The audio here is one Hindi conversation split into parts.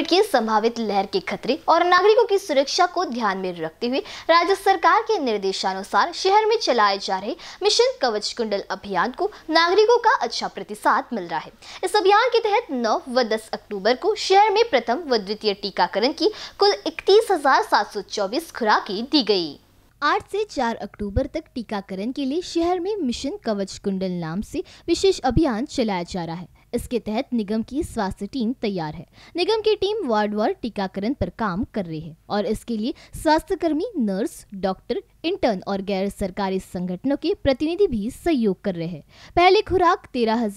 कोविड की संभावित लहर के खतरे और नागरिकों की सुरक्षा को ध्यान में रखते हुए राज्य सरकार के निर्देशानुसार शहर में चलाए जा रहे मिशन कवच कुंडल अभियान को नागरिकों का अच्छा प्रतिसाद मिल रहा है। इस अभियान के तहत 9 व 10 अक्टूबर को शहर में प्रथम व द्वितीय टीकाकरण की कुल इकतीस खुराकें दी गई। आठ से चार अक्टूबर तक टीकाकरण के लिए शहर में मिशन कवच कुंडल नाम से विशेष अभियान चलाया जा रहा है। इसके तहत निगम की स्वास्थ्य टीम तैयार है। निगम की टीम वार्ड वार टीकाकरण पर काम कर रही है और इसके लिए स्वास्थ्य कर्मी नर्स, डॉक्टर इंटर्न और गैर सरकारी संगठनों के प्रतिनिधि भी सहयोग कर रहे हैं। पहले खुराक तेरह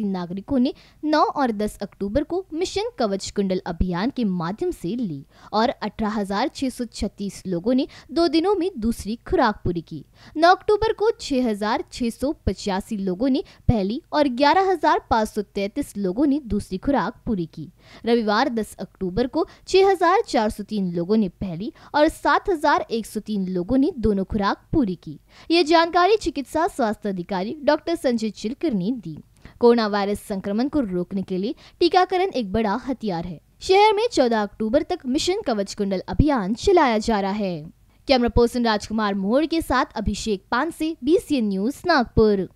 नागरिकों ने 9 और 10 अक्टूबर को मिशन कवच कुंडल अभियान के माध्यम से ली और 18,636 लोगों ने दो दिनों में दूसरी खुराक पूरी की। 9 अक्टूबर को छह हज़ार छह सौ पचासी लोगों ने पहली और 11,533 लोगों ने दूसरी खुराक पूरी की। रविवार 10 अक्टूबर को 6,403 लोगों ने पहली और 7,103 लोगों ने दोनों खुराक पूरी की। ये जानकारी चिकित्सा स्वास्थ्य अधिकारी डॉक्टर संजय चिलकर ने दी। कोरोना वायरस संक्रमण को रोकने के लिए टीकाकरण एक बड़ा हथियार है। शहर में 14 अक्टूबर तक मिशन कवच कुंडल अभियान चलाया जा रहा है। कैमरा पर्सन राजकुमार मोहड़ के साथ अभिषेक पान से बी न्यूज़ नागपुर।